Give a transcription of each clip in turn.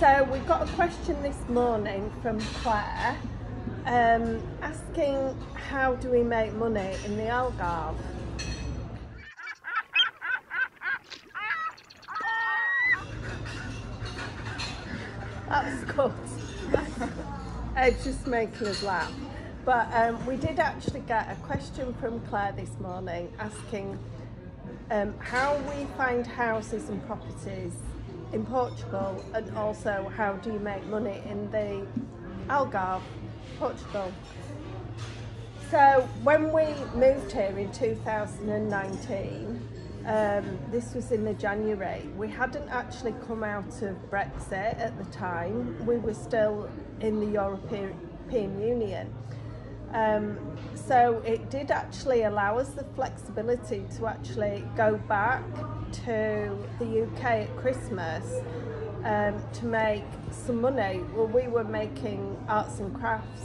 So we got a question this morning from Claire um, asking how do we make money in the Algarve? That's good. it's just making us laugh. But um, we did actually get a question from Claire this morning asking um, how we find houses and properties in Portugal and also how do you make money in the Algarve, Portugal. So when we moved here in 2019, um, this was in the January, we hadn't actually come out of Brexit at the time. We were still in the European Union. Um, so it did actually allow us the flexibility to actually go back to the UK at Christmas um, to make some money. Well, we were making arts and crafts.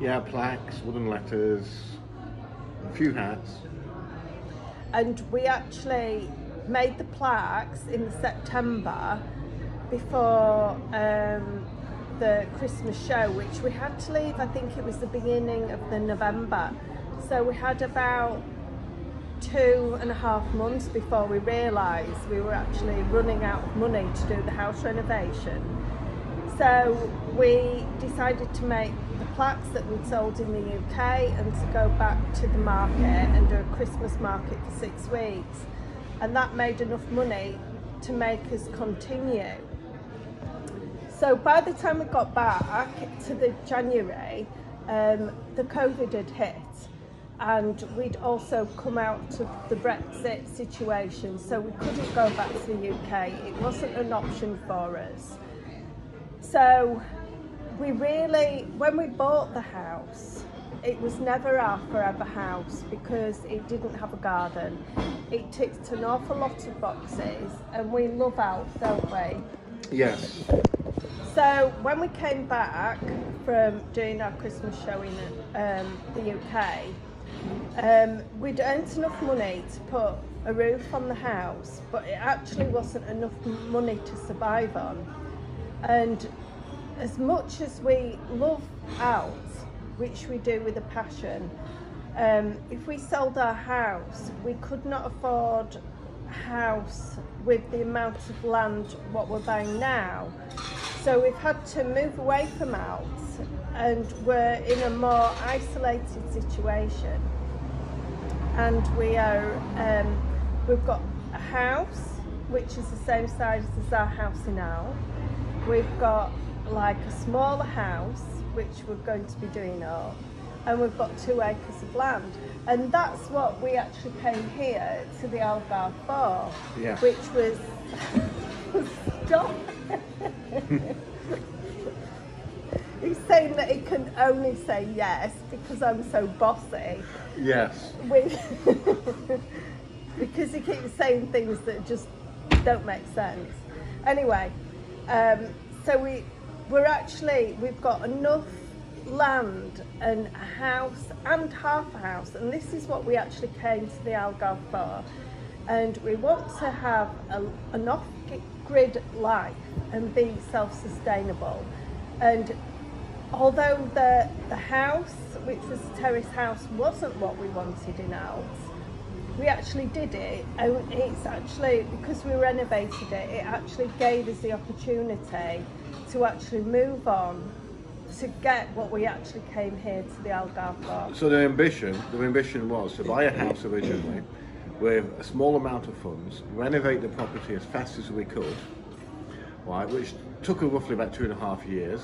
Yeah, plaques, wooden letters, a few hats. And we actually made the plaques in September before um, the Christmas show, which we had to leave, I think it was the beginning of the November. So we had about two and a half months before we realised we were actually running out of money to do the house renovation. So we decided to make the plaques that we'd sold in the UK and to go back to the market and do a Christmas market for six weeks. And that made enough money to make us continue. So by the time we got back to the January, um, the COVID had hit and we'd also come out of the Brexit situation, so we couldn't go back to the UK. It wasn't an option for us. So we really, when we bought the house, it was never our forever house because it didn't have a garden. It ticked an awful lot of boxes, and we love out, don't we? Yes. So when we came back from doing our Christmas show in um, the UK, um, we'd earned enough money to put a roof on the house, but it actually wasn't enough money to survive on. And as much as we love out, which we do with a passion, um, if we sold our house, we could not afford a house with the amount of land what we're buying now. So we've had to move away from Alps and we're in a more isolated situation. And we are, um, we've got a house which is the same size as our house in Al. We've got like a smaller house which we're going to be doing up and we've got two acres of land. And that's what we actually came here to the Algarve for, Yeah. which was stop. He's saying that he can only say yes because I'm so bossy. Yes. With because he keeps saying things that just don't make sense. Anyway, um, so we we're actually we've got enough land and a house and half a house, and this is what we actually came to the Algarve for. And we want to have a, an off-grid life and be self-sustainable. And although the the house, which was a terrace house, wasn't what we wanted in Alps, we actually did it and it's actually because we renovated it it actually gave us the opportunity to actually move on to get what we actually came here to the Algarve for. So the ambition, the ambition was to buy a house originally with a small amount of funds, renovate the property as fast as we could, right, which took roughly about two and a half years.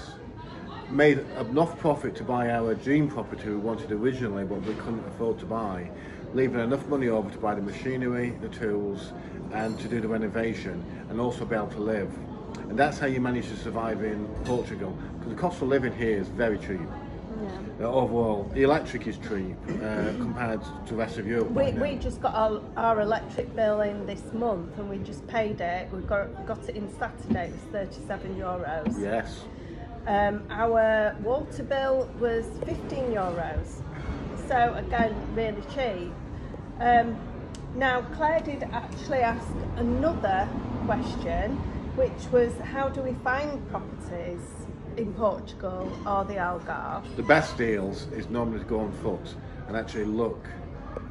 Made enough profit to buy our dream property we wanted originally, but we couldn't afford to buy, leaving enough money over to buy the machinery, the tools, and to do the renovation, and also be able to live. And that's how you manage to survive in Portugal, because the cost of living here is very cheap. Yeah. Uh, overall, the electric is cheap uh, compared to the rest of Europe. We, right we just got our, our electric bill in this month and we just paid it. We got, got it in Saturday, it was 37 euros. Yes. Um, our water bill was 15 euros. So again, really cheap. Um, now Claire did actually ask another question which was how do we find properties in Portugal or the Algarve? The best deals is normally to go on foot and actually look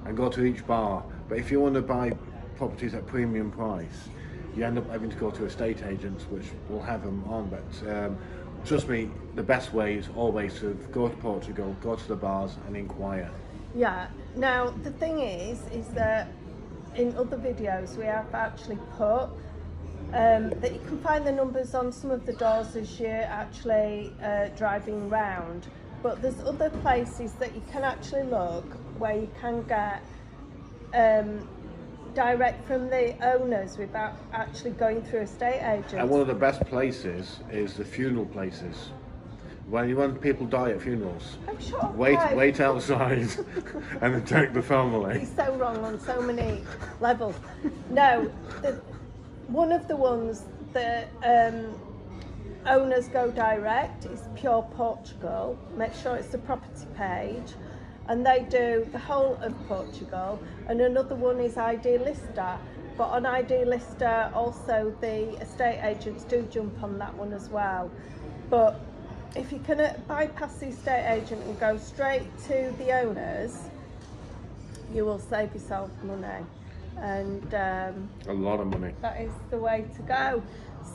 and go to each bar. But if you want to buy properties at premium price, you end up having to go to estate agents, which will have them on. But um, trust me, the best way is always to go to Portugal, go to the bars, and inquire. Yeah. Now the thing is, is that in other videos we have actually put um, that you can find the numbers on some of the doors as you're actually uh, driving round. But there's other places that you can actually look where you can get um, direct from the owners without actually going through estate agents. And one of the best places is the funeral places. When you want people die at funerals, sure. wait right. wait outside and then take the family. He's so wrong on so many levels. No, the, one of the ones that um, owners go direct is Pure Portugal. Make sure it's the property page. And they do the whole of Portugal. And another one is Idealista. But on Idealista, also the estate agents do jump on that one as well. But if you can uh, bypass the estate agent and go straight to the owners, you will save yourself money. And um, A lot of money. that is the way to go.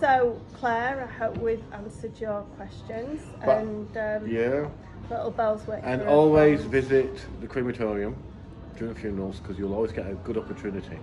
So, Claire, I hope we've answered your questions. But- and um, Yeah. little bells wait And always visit the crematorium during funerals because you'll always get a good opportunity.